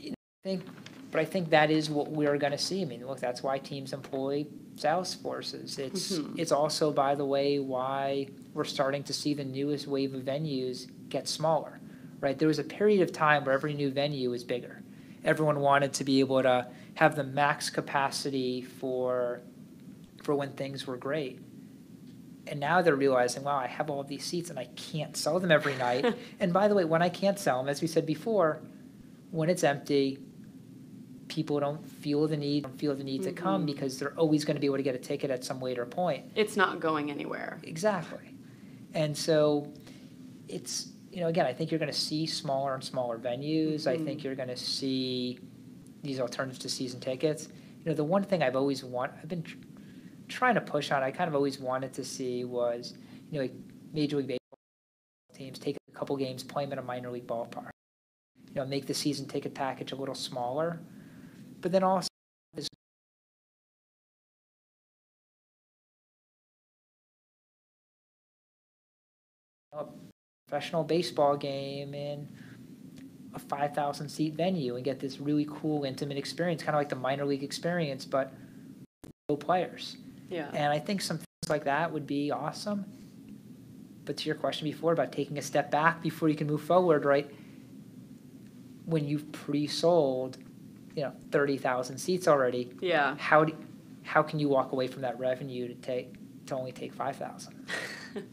Speaker 2: you know, I think, but I think that is what we're gonna see. I mean, look, that's why teams employ sales forces. It's,
Speaker 1: Mhm.
Speaker 2: it's also, by the way, why we're starting to see the newest wave of venues get smaller, right? There was a period of time where every new venue was bigger. Everyone wanted to be able to have the max capacity for, for when things were great. And now they're realizing, wow, I have all these seats and I can't sell them every night. and by the way, when I can't sell them, as we said before, when it's empty, people don't feel the need, don't feel the need to come
Speaker 1: Mhm.
Speaker 2: because they're always going to be able to get a ticket at some later point.
Speaker 1: It's not going anywhere.
Speaker 2: Exactly. And so it's, you know, again, I think you're going to see smaller and smaller venues. I think
Speaker 1: Mhm.
Speaker 2: you're going to see these alternatives to season tickets. You know, the one thing I've always want, I've been trying to push on, I kind of always wanted to see was, you know, like Major League Baseball teams take a couple games, play them in a minor league ballpark. You know, make the season ticket package a little smaller, but then also a professional baseball game in a 5,000 seat venue and get this really cool, intimate experience, kind of like the minor league experience, but no players.
Speaker 1: Yeah.
Speaker 2: And I think some things like that would be awesome. But to your question before about taking a step back before you can move forward, right? When you've pre-sold, you know, 30,000 seats already,
Speaker 1: Yeah.
Speaker 2: how do, how can you walk away from that revenue to take to only take 5,000?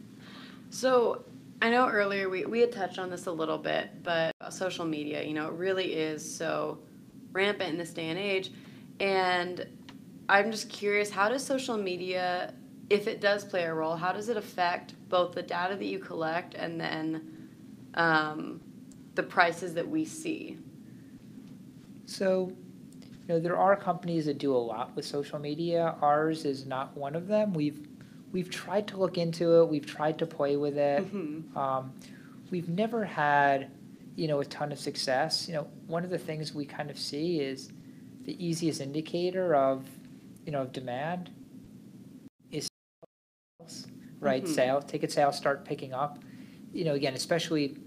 Speaker 1: So I know earlier we, we had touched on this a little bit, but social media, you know, it really is so rampant in this day and age. And I'm just curious, how does social media, if it does play a role, how does it affect both the data that you collect and then um, the prices that we see?
Speaker 2: So, you know, there are companies that do a lot with social media. Ours is not one of them. We've we've tried to look into it. We've tried to play with it.
Speaker 1: Mhm.
Speaker 2: Um, we've never had, you know, a ton of success. You know, one of the things we kind of see is the easiest indicator of, you know, of demand is sales, right?
Speaker 1: Mhm.
Speaker 2: Sales, ticket sales start picking up. You know, again, especially,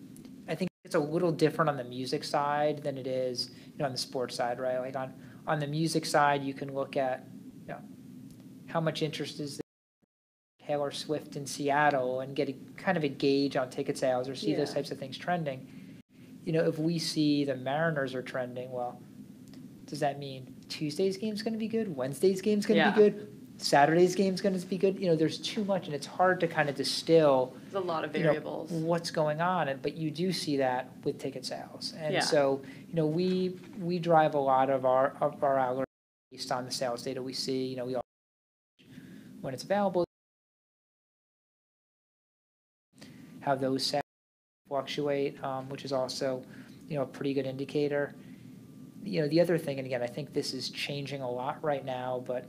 Speaker 2: I think it's a little different on the music side than it is, you know, on the sports side, right? Like on on the music side, you can look at, you know, how much interest is Taylor Swift in Seattle and get a kind of a gauge on ticket sales or see those types of things trending. You know, if we see the Mariners are trending, well, does that mean Tuesday's game's going to be good? Wednesday's game's going to
Speaker 1: Yeah.
Speaker 2: be good? Saturday's game's going to be good? You know, there's too much, and it's hard to kind of distill
Speaker 1: There's a lot of
Speaker 2: you know,
Speaker 1: variables.
Speaker 2: what's going on, and but you do see that with ticket sales. And
Speaker 1: Yeah.
Speaker 2: so, you know, we we drive a lot of our of our algorithm based on the sales data we see. You know, we all when it's available, how those sales fluctuate, um, which is also, you know, a pretty good indicator. You know, the other thing, and again, I think this is changing a lot right now, but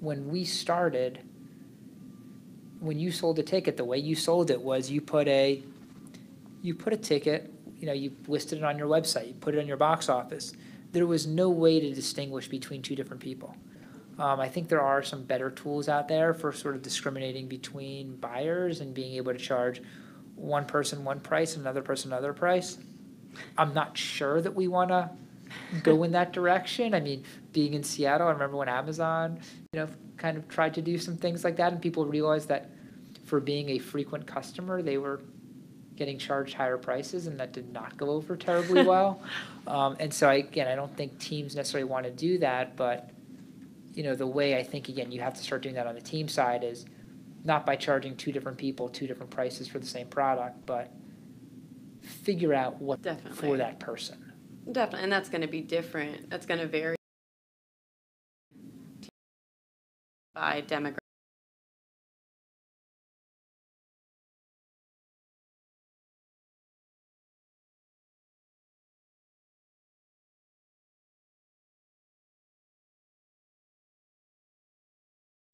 Speaker 2: when we started, when you sold a ticket, the way you sold it was you put a, you put a ticket, you know, you listed it on your website, you put it on your box office. There was no way to distinguish between two different people. Um, I think there are some better tools out there for sort of discriminating between buyers and being able to charge one person one price and another person another price. I'm not sure that we want to go in that direction. I mean, being in Seattle, I remember when Amazon, you know, kind of tried to do some things like that, and people realized that for being a frequent customer, they were getting charged higher prices, and that did not go over terribly well. Um, and so, I, again, I don't think teams necessarily want to do that, but you know, the way I think again you have to start doing that on the team side is not by charging two different people two different prices for the same product, but figure out what
Speaker 1: Definitely.
Speaker 2: for that person.
Speaker 1: Definitely, and that's going to be different. That's going to vary by demographic.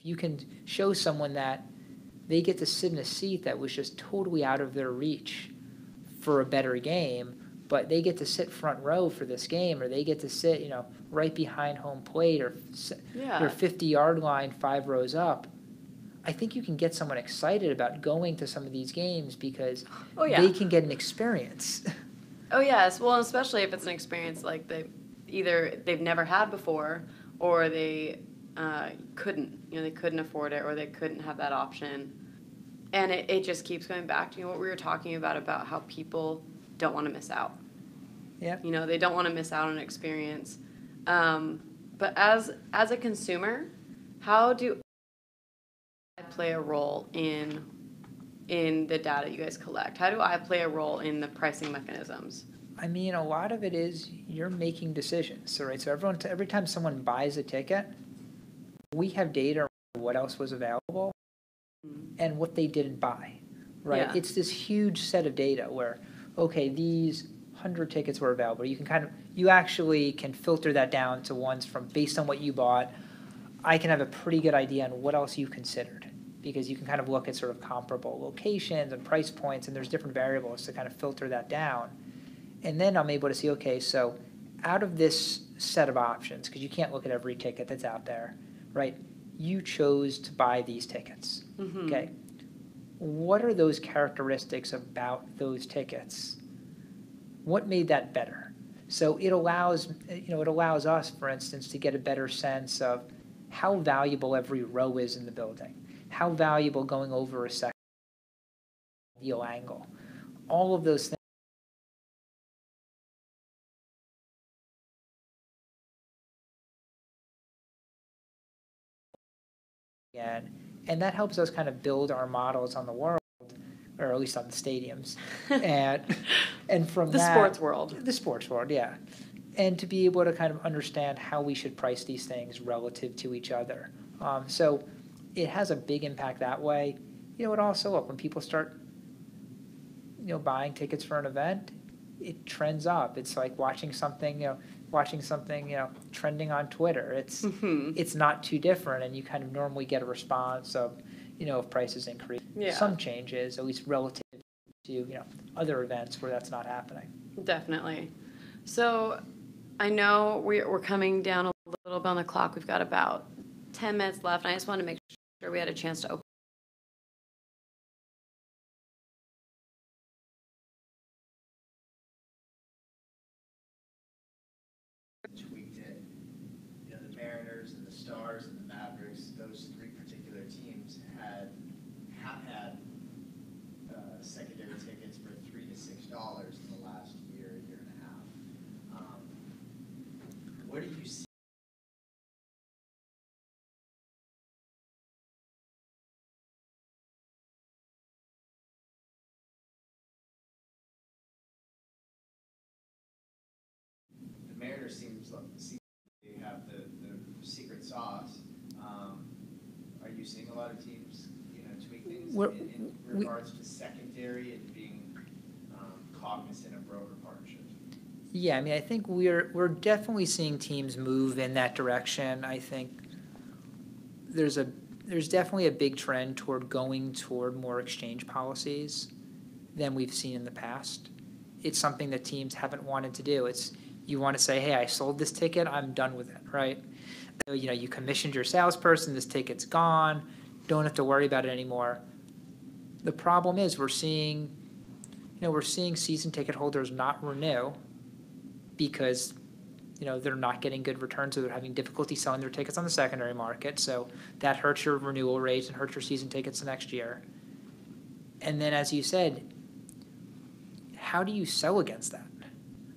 Speaker 2: you can show someone that they get to sit in a seat that was just totally out of their reach for a better game, but they get to sit front row for this game, or they get to sit, you know, right behind home plate, or
Speaker 1: Yeah.
Speaker 2: their 50 yard line, five rows up. I think you can get someone excited about going to some of these games because
Speaker 1: Oh, yeah.
Speaker 2: they can get an experience.
Speaker 1: Oh yes, well, especially if it's an experience like they either they've never had before or they uh, couldn't, you know, they couldn't afford it or they couldn't have that option, and it, it just keeps going back to you know, what we were talking about about how people don't want to miss out.
Speaker 2: Yeah.
Speaker 1: You know, they don't want to miss out on experience. Um, but as as a consumer, how do I play a role in in the data you guys collect? How do I play a role in the pricing mechanisms?
Speaker 2: I mean, a lot of it is you're making decisions. So, right, so everyone, every time someone buys a ticket, we have data on what else was available and what they didn't buy, right?
Speaker 1: Yeah.
Speaker 2: It's this huge set of data where, okay, these hundred tickets were available. You can kind of, you actually can filter that down to ones from based on what you bought. I can have a pretty good idea on what else you considered because you can kind of look at sort of comparable locations and price points, and there's different variables to kind of filter that down. And then I'm able to see, okay, so out of this set of options, because you can't look at every ticket that's out there, right? You chose to buy these tickets,
Speaker 1: Mhm.
Speaker 2: okay? What are those characteristics about those tickets? What made that better? So it allows, you know, it allows us, for instance, to get a better sense of how valuable every row is in the building, how valuable going over a second deal angle, all of those things. And, and that helps us kind of build our models on the world, or at least on the stadiums. And, and from
Speaker 1: The
Speaker 2: that.
Speaker 1: sports world.
Speaker 2: The sports world, yeah. And to be able to kind of understand how we should price these things relative to each other. Um, so it has a big impact that way. You know, it also, look, when people start, you know, buying tickets for an event, it trends up. It's like watching something, you know, watching something, you know, trending on Twitter. It's,
Speaker 1: Mhm.
Speaker 2: it's not too different, and you kind of normally get a response of, you know, if prices increase.
Speaker 1: Yeah.
Speaker 2: Some changes, at least relative to, you know, other events where that's not happening.
Speaker 1: Definitely. So I know we're, we're coming down a little bit on the clock. We've got about 10 minutes left. And I just wanted to make sure we had a chance to open.
Speaker 3: tweaked it. You know, the Mariners and the Stars and the Mavericks, those three particular teams had, have had, uh, secondary tickets for three to six dollars in the last year, year and a half. Um, What do you see? The seems like, seem they have the, the secret sauce. Um, Are you seeing a lot of teams, you know, tweak things
Speaker 2: We're-
Speaker 3: in, in
Speaker 2: we-
Speaker 3: regards to secondary and being um, cognizant of broker partnerships?
Speaker 2: Yeah, I mean, I think we're, we're definitely seeing teams move in that direction. I think there's a, there's definitely a big trend toward going toward more exchange policies than we've seen in the past. It's something that teams haven't wanted to do. It's, you want to say, hey, I sold this ticket, I'm done with it, right? So, You know, you commissioned your salesperson, this ticket's gone, don't have to worry about it anymore. The problem is, we're seeing, you know, we're seeing season ticket holders not renew because, you know, they're not getting good returns or they're having difficulty selling their tickets on the secondary market. So that hurts your renewal rates and hurts your season tickets the next year. And then, as you said, how do you sell against that?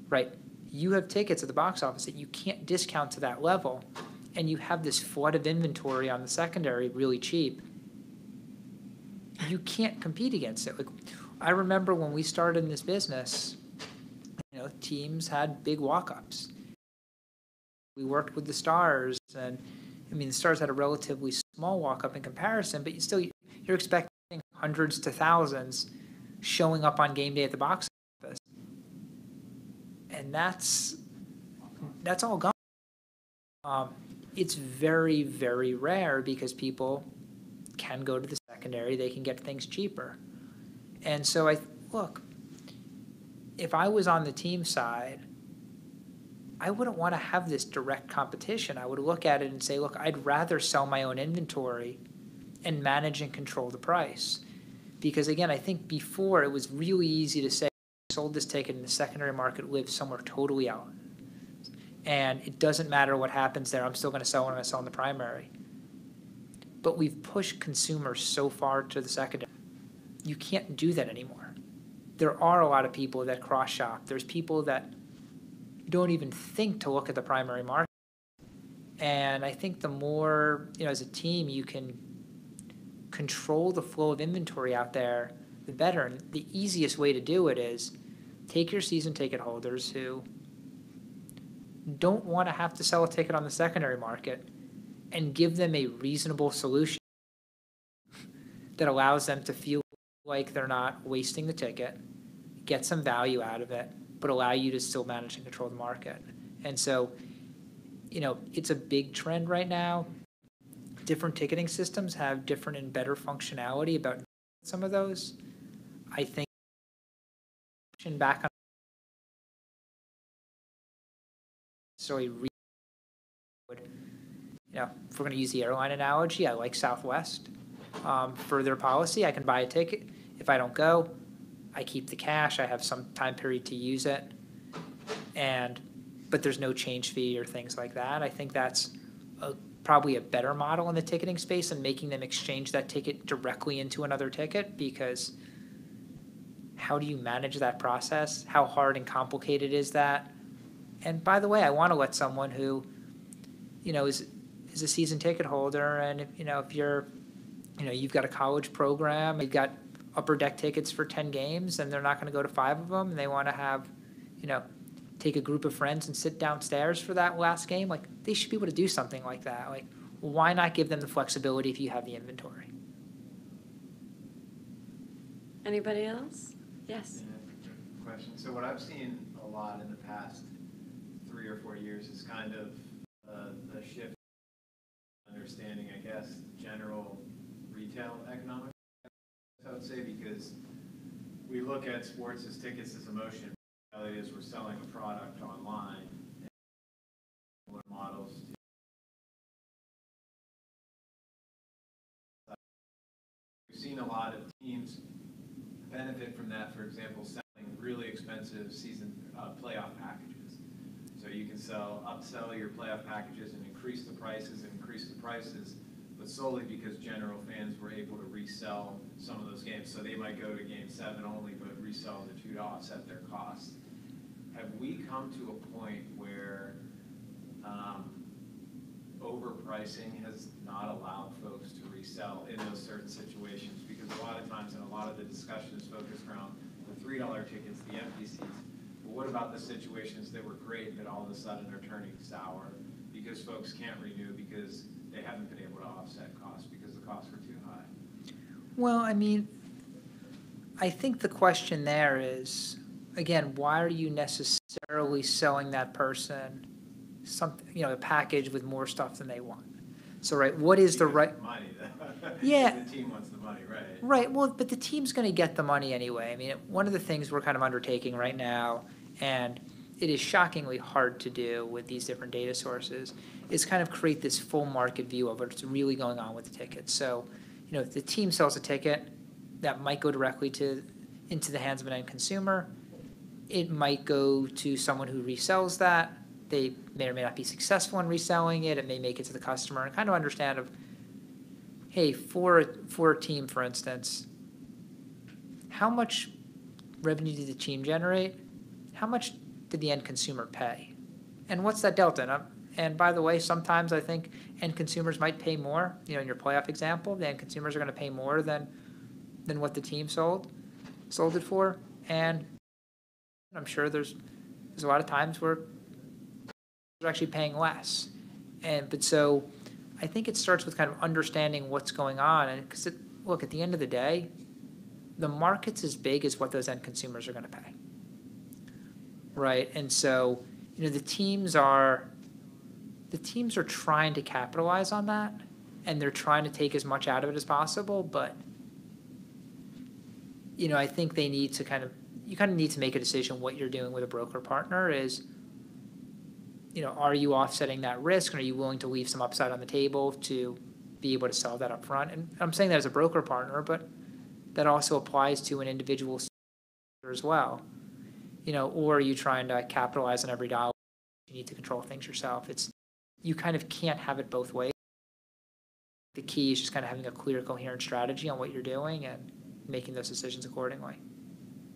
Speaker 2: Right? You have tickets at the box office that you can't discount to that level, and you have this flood of inventory on the secondary really cheap. You can't compete against it. Like, I remember when we started in this business, you know, teams had big walk-ups. We worked with the Stars, and I mean, the Stars had a relatively small walk-up in comparison, but you still you're expecting hundreds to thousands showing up on game day at the box and that's that's all gone. Um, it's very very rare because people can go to the secondary; they can get things cheaper, and so I look if I was on the team side, I wouldn't want to have this direct competition. I would look at it and say, look, I'd rather sell my own inventory and manage and control the price. Because again, I think before it was really easy to say, sold this ticket in the secondary market lives somewhere totally out. And it doesn't matter what happens there, I'm still gonna sell when gonna sell in the primary. But we've pushed consumers so far to the secondary, you can't do that anymore. There are a lot of people that cross shop, there's people that don't even think to look at the primary market. And I think the more, you know, as a team, you can control the flow of inventory out there, the better. And the easiest way to do it is take your season ticket holders who don't want to have to sell a ticket on the secondary market and give them a reasonable solution that allows them to feel like they're not wasting the ticket, get some value out of it, but allow you to still manage and control the market. And so, you know, it's a big trend right now. Different ticketing systems have different and better functionality about some of those. I think back on necessarily you know, if we're going to use the airline analogy, I like Southwest um, for their policy. I can buy a ticket. If I don't go, I keep the cash. I have some time period to use it, and but there's no change fee or things like that. I think that's a, probably a better model in the ticketing space than making them exchange that ticket directly into another ticket because how do you manage that process? How hard and complicated is that? And by the way, I want to let someone who, you know, is is a season ticket holder, and if, you know, if you're, you know, you've got a college program, you've got upper deck tickets for ten games, and they're not going to go to five of them, and they want to have, you know, take a group of friends and sit downstairs for that last game. Like they should be able to do something like that. Like, why not give them the flexibility if you have the inventory?
Speaker 1: Anybody else? Yes.
Speaker 3: Question, so what I've seen a lot in the past three or four years is kind of uh, a shift, understanding, I guess, general retail economics, I would say, because we look at sports as tickets as emotion, the reality is we're selling a product online, models We've seen a lot of teams benefit from that, for example, selling really expensive season uh, playoff packages. So you can sell, upsell your playoff packages and increase the prices and increase the prices, but solely because general fans were able to resell some of those games. So they might go to game seven only, but resell the two to offset their costs. Have we come to a point where um, overpricing has not allowed folks to resell in those certain situations, because a lot of times, and a lot of the discussion is focused around the three dollar tickets, the empty seats. But what about the situations that were great that all of a sudden are turning sour, because folks can't renew, because they haven't been able to offset costs, because the costs were too high?
Speaker 2: Well, I mean, I think the question there is, again, why are you necessarily selling that person something, you know, a package with more stuff than they want? So, right, what is the right?
Speaker 3: Money.
Speaker 2: Yeah.
Speaker 3: The team wants the money, right?
Speaker 2: Right, well, but the team's gonna get the money anyway. I mean, one of the things we're kind of undertaking right now, and it is shockingly hard to do with these different data sources, is kind of create this full market view of what's really going on with the tickets. So, you know, if the team sells a ticket, that might go directly to, into the hands of an end consumer. It might go to someone who resells that. They may or may not be successful in reselling it. It may make it to the customer and kind of understand of, hey, for, for a team, for instance, how much revenue did the team generate? How much did the end consumer pay? And what's that delta? And, and by the way, sometimes I think end consumers might pay more. You know, in your playoff example, the end consumers are going to pay more than than what the team sold sold it for. And I'm sure there's there's a lot of times where they're actually paying less. And but so I think it starts with kind of understanding what's going on. And because look, at the end of the day, the market's as big as what those end consumers are going to pay. Right. And so, you know, the teams are the teams are trying to capitalize on that and they're trying to take as much out of it as possible, but you know, I think they need to kind of you kind of need to make a decision what you're doing with a broker partner is you know, are you offsetting that risk and are you willing to leave some upside on the table to be able to sell that up front. And I'm saying that as a broker partner, but that also applies to an individual as well. You know, or are you trying to capitalize on every dollar? You need to control things yourself. It's, you kind of can't have it both ways. The key is just kind of having a clear, coherent strategy on what you're doing and making those decisions accordingly.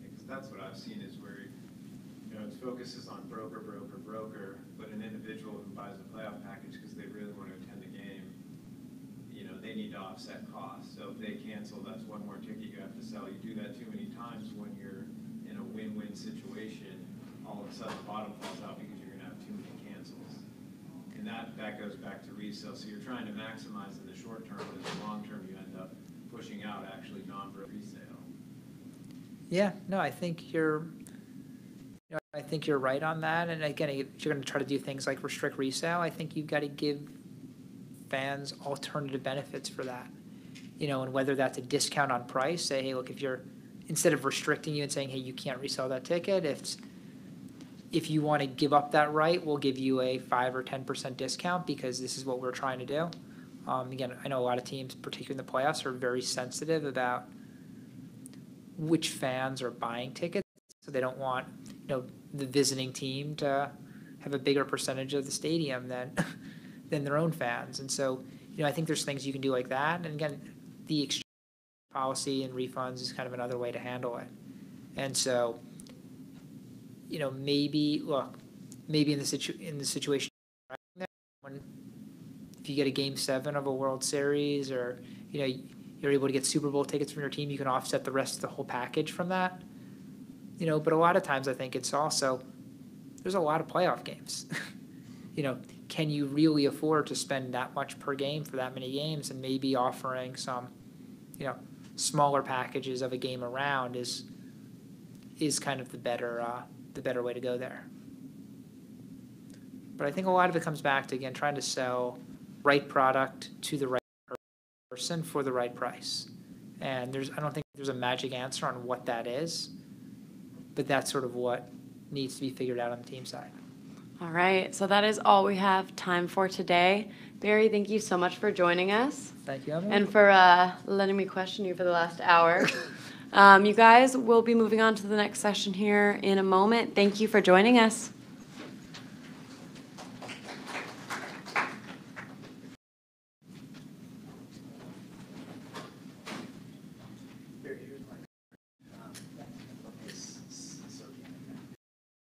Speaker 3: Because that's what I've seen is where, you know, its focus is on broker, broker, broker, but an individual who buys a playoff package because they really want to attend the game, you know, they need to offset costs. So if they cancel, that's one more ticket you have to sell. You do that too many times when you're in a win-win situation, all of a sudden the bottom falls out because you're gonna have too many cancels. And that, that goes back to resale. So you're trying to maximize in the short term, but in the long term, you end up pushing out actually non-broker resale.
Speaker 2: Yeah, no, I think you're, I think you're right on that. And again, if you're gonna try to do things like restrict resale, I think you've got to give fans alternative benefits for that. You know, and whether that's a discount on price, say, hey, look, if you're, instead of restricting you and saying, hey, you can't resell that ticket, if, if you want to give up that right, we'll give you a five or ten percent discount because this is what we're trying to do. Um, again, I know a lot of teams, particularly in the playoffs, are very sensitive about which fans are buying tickets. So they don't want, you know, the visiting team to have a bigger percentage of the stadium than, than their own fans. And so, you know, I think there's things you can do like that. And again, the exchange policy and refunds is kind of another way to handle it. And so, you know, maybe, look, maybe in the situ, in the situation, when, if you get a game seven of a World Series or, you know, you're able to get Super Bowl tickets from your team, you can offset the rest of the whole package from that. You know, but a lot of times I think it's also, there's a lot of playoff games. You know, can you really afford to spend that much per game for that many games and maybe offering some, you know, smaller packages of a game around is, is kind of the better, uh, the better way to go there. But I think a lot of it comes back to, again, trying to sell right product to the right person for the right price. And there's, I don't think there's a magic answer on what that is, but that's sort of what needs to be figured out on the team side.
Speaker 1: All right, so that is all we have time for today. Barry, thank you so much for joining us
Speaker 2: Thank you, Emily.
Speaker 1: and for uh, letting me question you for the last hour. Um, You guys, we'll be moving on to the next session here in a moment. Thank you for joining us.